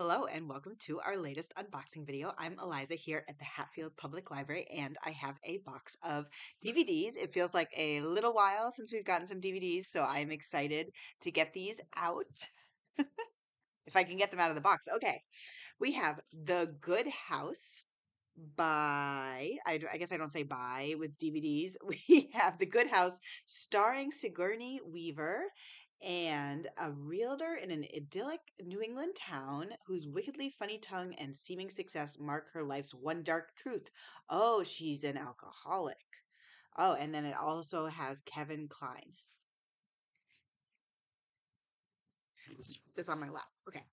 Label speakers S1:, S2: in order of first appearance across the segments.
S1: Hello and welcome to our latest unboxing video. I'm Eliza here at the Hatfield Public Library and I have a box of DVDs. It feels like a little while since we've gotten some DVDs, so I'm excited to get these out. if I can get them out of the box. Okay. We have The Good House by, I, I guess I don't say by with DVDs. We have The Good House starring Sigourney Weaver and a realtor in an idyllic New England town whose wickedly funny tongue and seeming success mark her life's one dark truth. Oh, she's an alcoholic. Oh, and then it also has Kevin Kline. This on my lap. Okay.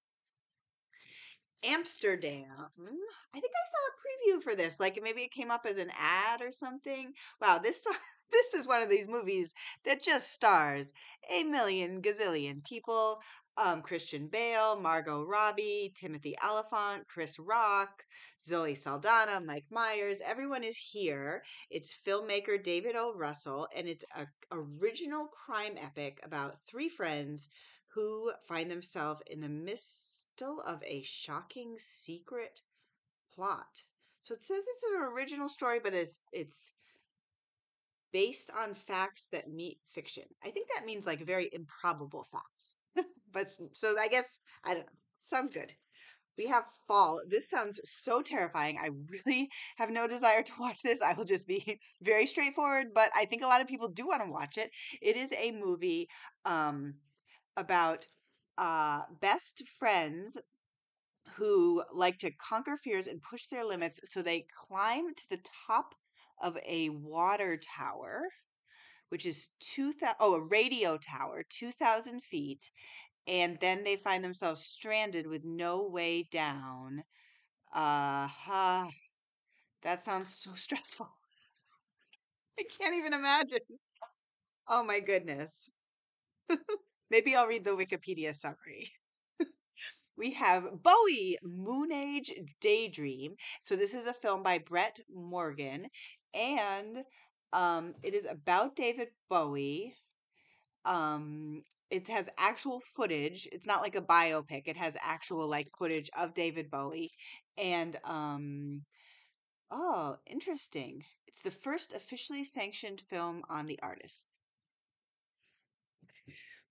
S1: Amsterdam. I think I saw a preview for this. Like maybe it came up as an ad or something. Wow, this this is one of these movies that just stars a million gazillion people. Um, Christian Bale, Margot Robbie, Timothy Olyphant, Chris Rock, Zoe Saldana, Mike Myers. Everyone is here. It's filmmaker David O. Russell, and it's a original crime epic about three friends who find themselves in the middle of a shocking secret plot. So it says it's an original story, but it's it's based on facts that meet fiction. I think that means like very improbable facts. but so I guess I don't know. Sounds good. We have fall. This sounds so terrifying. I really have no desire to watch this. I will just be very straightforward, but I think a lot of people do want to watch it. It is a movie um, about uh, best friends who like to conquer fears and push their limits. So they climb to the top of a water tower, which is two thousand. Oh, a radio tower, two thousand feet, and then they find themselves stranded with no way down. Uh huh. That sounds so stressful. I can't even imagine. Oh my goodness. Maybe I'll read the Wikipedia summary. we have Bowie, Moonage Daydream. So this is a film by Brett Morgen, and um, it is about David Bowie. Um, it has actual footage. It's not like a biopic. It has actual like footage of David Bowie, and um, oh, interesting. It's the first officially sanctioned film on the artist.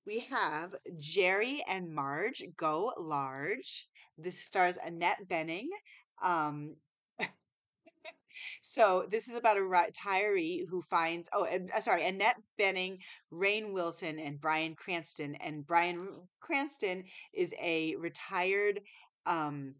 S1: We have Jerry and Marge Go Large. This stars Annette Bening. Um, so this is about a retiree who finds oh uh, sorry Annette Bening, Rainn Wilson, and Bryan Cranston. And Bryan Cranston is a retired um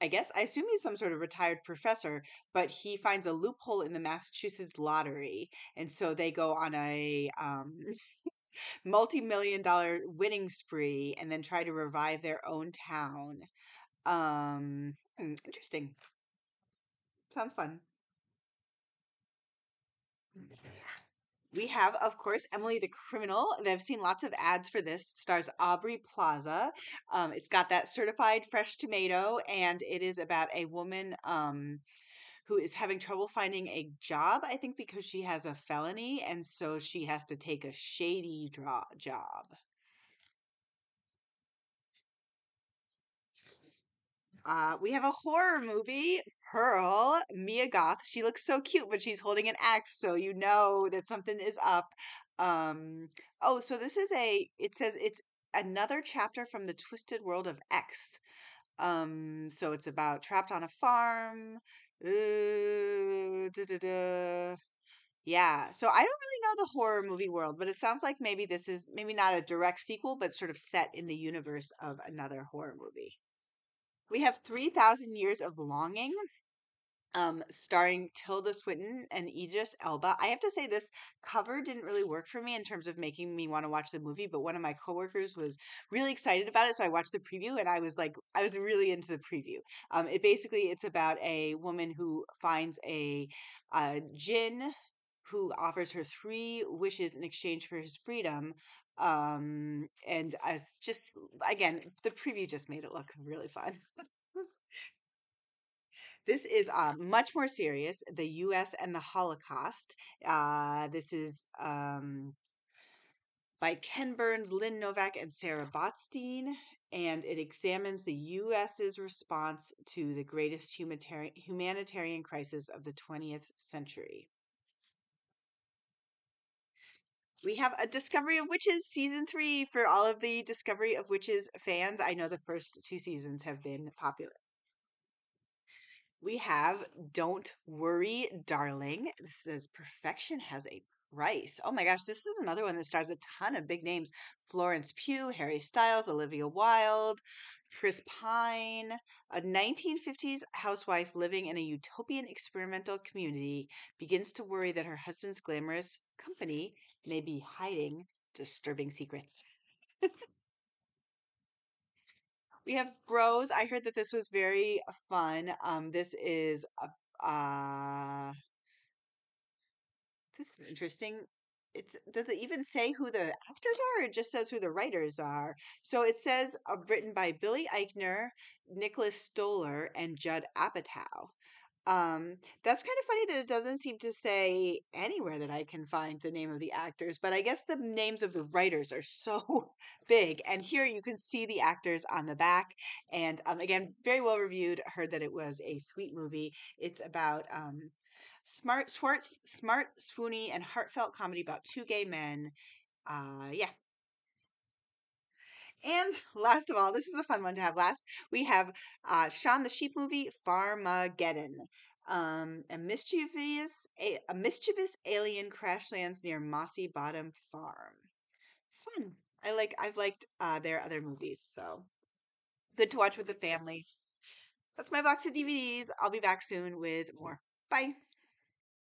S1: I guess I assume he's some sort of retired professor, but he finds a loophole in the Massachusetts lottery, and so they go on a um, multi-million dollar winning spree and then try to revive their own town. Um, hmm, interesting. Sounds fun. We have, of course, Emily the Criminal. I've seen lots of ads for this. It stars Aubrey Plaza. Um, it's got that certified fresh tomato, and it is about a woman um, who is having trouble finding a job, I think because she has a felony, and so she has to take a shady draw- job. Uh, we have a horror movie, Pearl, Mia Goth. She looks so cute, but she's holding an axe, so you know that something is up. Um, oh, so this is a, it says it's another chapter from the twisted world of X. Um, so it's about trapped on a farm. Duh, duh, duh. Yeah, so I don't really know the horror movie world, but it sounds like maybe this is maybe not a direct sequel, but sort of set in the universe of another horror movie. We have 3,000 Years of Longing, um, starring Tilda Swinton and Idris Elba. I have to say, this cover didn't really work for me in terms of making me want to watch the movie, but one of my coworkers was really excited about it, so I watched the preview and I was like, I was really into the preview. Um, it basically it's about a woman who finds a uh, jinn who offers her three wishes in exchange for his freedom. Um, and it's just again, the preview just made it look really fun. this is uh, much more serious. The U.S. and the Holocaust. Uh, this is um, by Ken Burns, Lynn Novick, and Sarah Botstein, and it examines the U.S.'s response to the greatest humanitarian humanitarian crisis of the 20th century. We have a Discovery of Witches season three for all of the Discovery of Witches fans. I know the first two seasons have been popular. We have Don't Worry, Darling. This says Perfection has a price. Oh my gosh, this is another one that stars a ton of big names Florence Pugh, Harry Styles, Olivia Wilde, Chris Pine. A 1950s housewife living in a utopian experimental community begins to worry that her husband's glamorous company may be hiding disturbing secrets. we have Bros. I heard that this was very fun. Um, this is a uh, this is interesting. It's does it even say who the actors are? It just says who the writers are. So it says uh, written by Billy Eichner, Nicholas Stoller, and Judd Apatow. Um, that's kind of funny that it doesn't seem to say anywhere that I can find the name of the actors, but I guess the names of the writers are so big. And here you can see the actors on the back. And um, again, very well reviewed. Heard that it was a sweet movie. It's about um, smart, smart, smart, swoony, and heartfelt comedy about two gay men. Uh, yeah, and last of all, this is a fun one to have last. We have uh, Shaun the Sheep movie, Farmageddon. Um, a mischievous a, a mischievous alien crash lands near Mossy Bottom Farm. Fun. I like. I've liked uh, their other movies, so good to watch with the family. That's my box of DVDs. I'll be back soon with more. Bye.